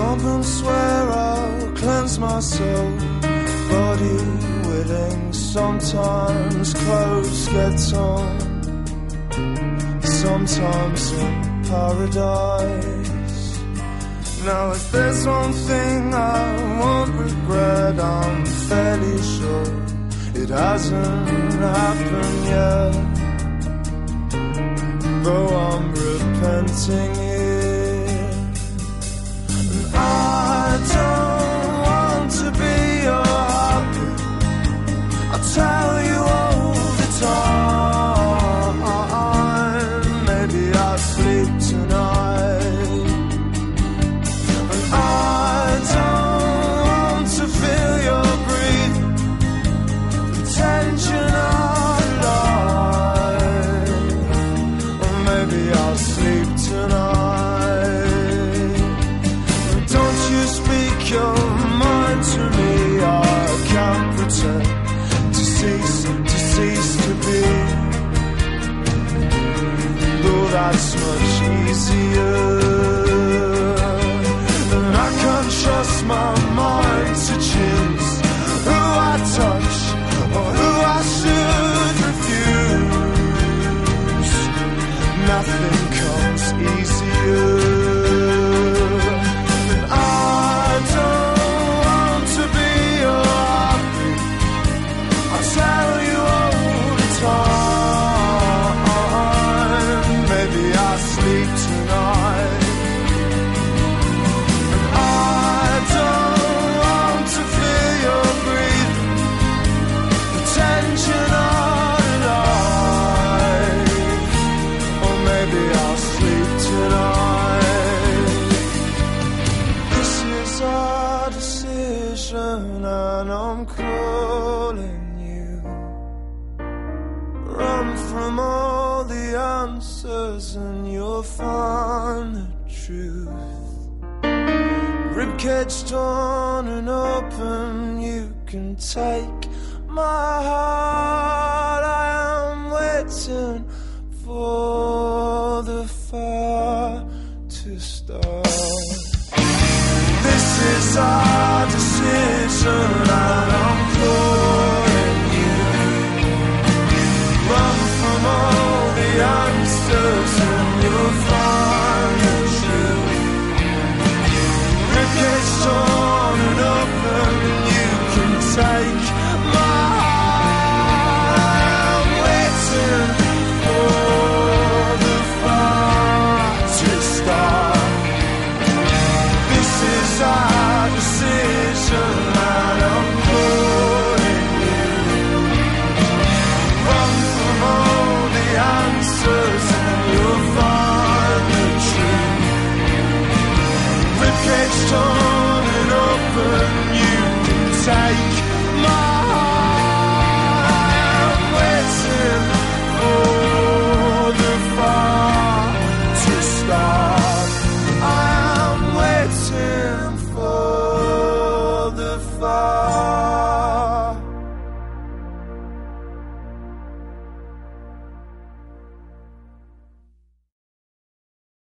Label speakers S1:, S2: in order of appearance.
S1: Pump and swear I'll cleanse my soul. Body willing, sometimes clothes get torn. Sometimes in paradise. Now, if there's one thing I won't regret, I'm fairly sure it hasn't happened yet. Though I'm repenting tell you all the time. Much easier. From all the answers, and you'll find the truth. Ribcage torn and open, you can take my heart. I am waiting